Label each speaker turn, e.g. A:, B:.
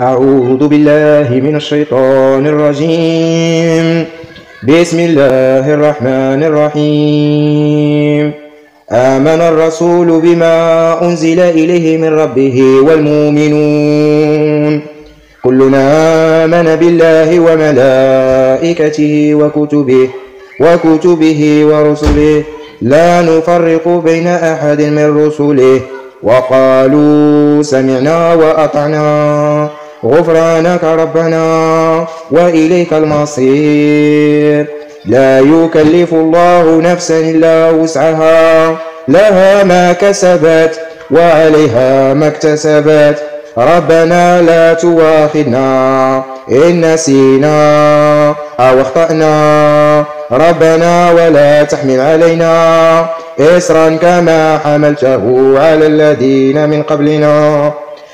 A: أعوذ بالله من الشيطان الرجيم. بسم الله الرحمن الرحيم. آمن الرسول بما أنزل إليه من ربه والمؤمنون. كلنا آمن بالله وملائكته وكتبه وكتبه ورسله. لا نفرق بين أحد من رسله. وقالوا سمعنا وأطعنا. غفرانك ربنا وإليك المصير. لا يكلف الله نفسا إلا وسعها لها ما كسبت وعليها ما اكتسبت. ربنا لا تواخذنا إن نسينا أو أخطأنا. ربنا ولا تحمل علينا إسرا كما حملته على الذين من قبلنا.